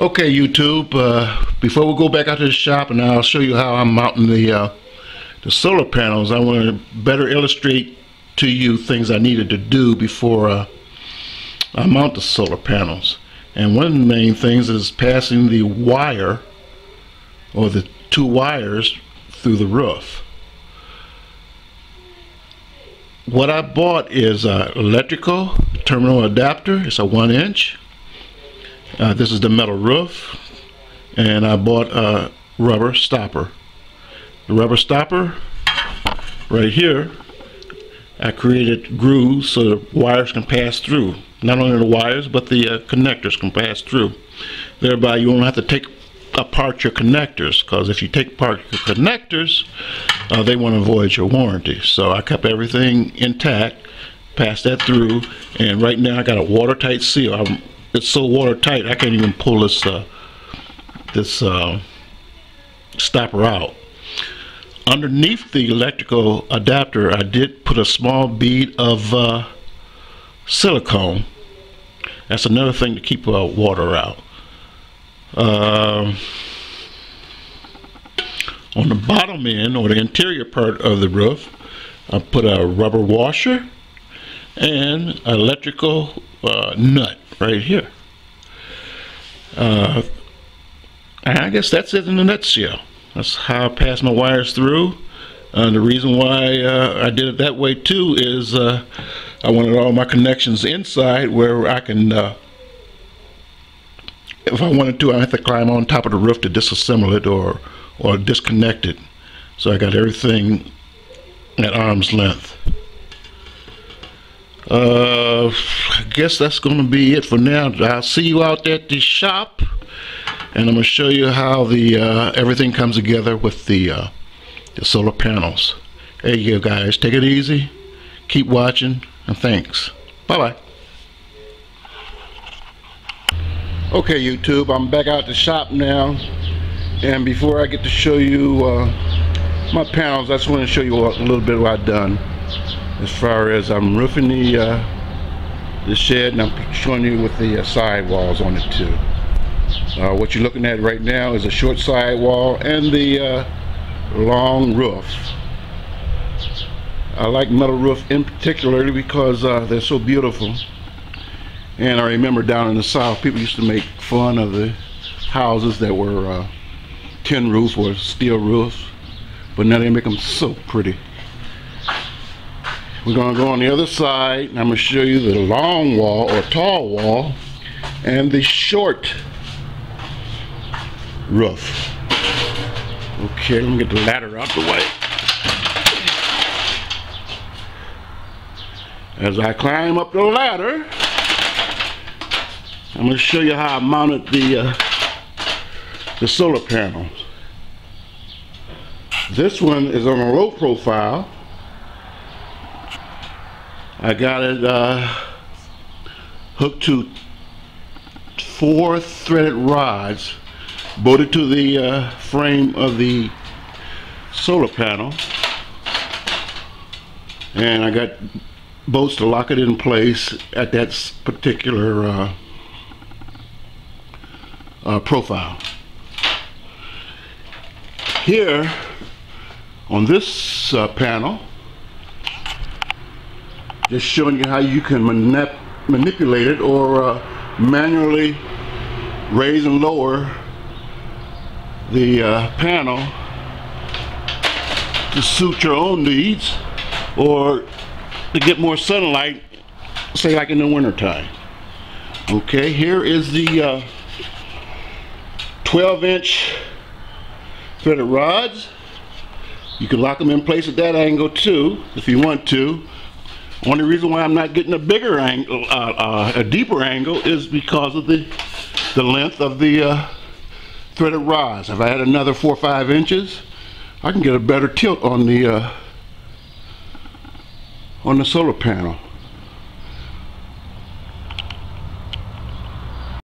Okay, YouTube. Uh, before we go back out to the shop, and I'll show you how I'm mounting the uh, the solar panels. I want to better illustrate to you things I needed to do before uh, I mount the solar panels. And one of the main things is passing the wire or the two wires through the roof. What I bought is an electrical terminal adapter. It's a one inch uh, this is the metal roof and I bought a rubber stopper. The rubber stopper right here I created grooves so the wires can pass through. Not only the wires but the uh, connectors can pass through. Thereby you won't have to take apart your connectors because if you take apart your connectors uh, they want to void your warranty. So I kept everything intact, passed that through and right now I got a watertight seal. I'm it's so watertight I can't even pull this uh, this uh, stopper out. Underneath the electrical adapter I did put a small bead of uh, silicone. That's another thing to keep uh, water out. Uh, on the bottom end or the interior part of the roof I put a rubber washer and electrical uh, nut right here. Uh, I guess that's it in a nutshell. That's how I pass my wires through. Uh, the reason why uh, I did it that way too is uh, I wanted all my connections inside where I can, uh, if I wanted to, I have to climb on top of the roof to disassemble it or, or disconnect it. So I got everything at arm's length. I guess that's going to be it for now. I'll see you out at the shop, and I'm going to show you how the uh, everything comes together with the uh, the solar panels. There you go, guys. Take it easy. Keep watching, and thanks. Bye bye. Okay, YouTube, I'm back out the shop now, and before I get to show you uh, my panels, I just want to show you a little bit what I've done as far as I'm roofing the uh, the shed and I'm showing you with the uh, side walls on it too. Uh, what you're looking at right now is a short side wall and the uh, long roof. I like metal roof in particular because uh, they're so beautiful. And I remember down in the south people used to make fun of the houses that were uh, tin roofs or steel roofs but now they make them so pretty. We're going to go on the other side and I'm going to show you the long wall or tall wall and the short roof. Okay, let me get the ladder out the way. As I climb up the ladder, I'm going to show you how I mounted the uh, the solar panels. This one is on a low profile I got it uh, hooked to four threaded rods bolted to the uh, frame of the solar panel and I got bolts to lock it in place at that particular uh, uh, profile. Here on this uh, panel just showing you how you can manip manipulate it or uh, manually raise and lower the uh, panel to suit your own needs or to get more sunlight say like in the winter time okay here is the uh, 12 inch threaded rods. You can lock them in place at that angle too if you want to only reason why I'm not getting a bigger angle, uh, uh, a deeper angle, is because of the the length of the uh, threaded rods. If I had another four or five inches, I can get a better tilt on the uh, on the solar panel.